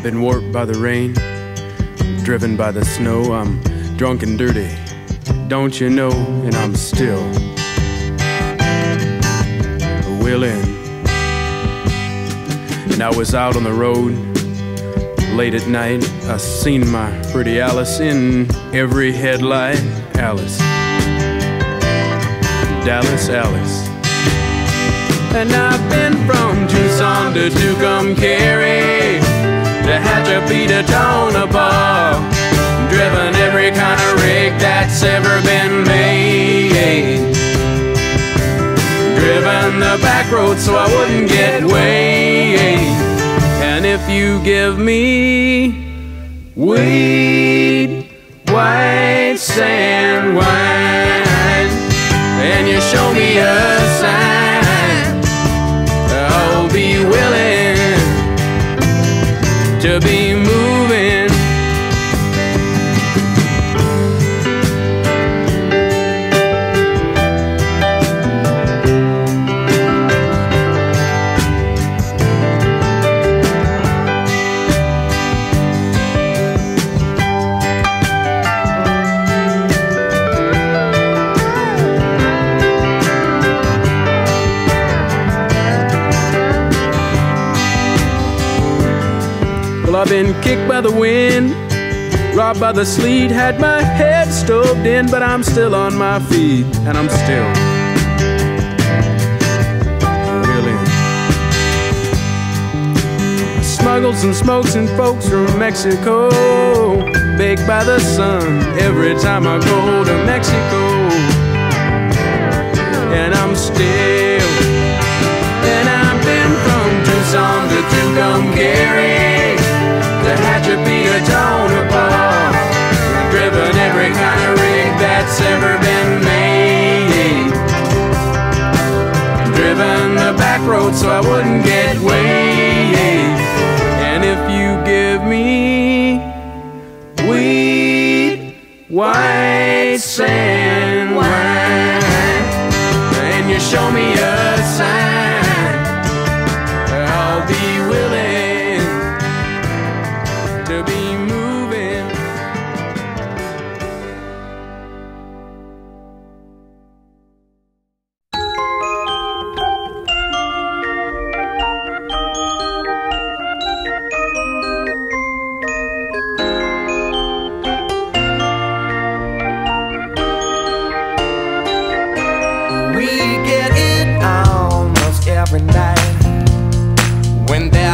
I've been warped by the rain, driven by the snow. I'm drunk and dirty, don't you know? And I'm still willing. And I was out on the road late at night. I seen my pretty Alice in every headlight. Alice, Dallas, Alice. And I've been from Tucson to Tucumcari Tehachapi to Tonopah. Driven every kind of rig that's ever been made. Driven the back road so I wouldn't get weighed. And if you give me weed, white sand wine, to be Well, I've been kicked by the wind, robbed by the sleet, had my head stoved in, but I'm still on my feet, and I'm still willing. Smuggled some smokes and folks from Mexico, baked by the sun every time I go to Mexico, and I'm still. So I wouldn't get wet. When there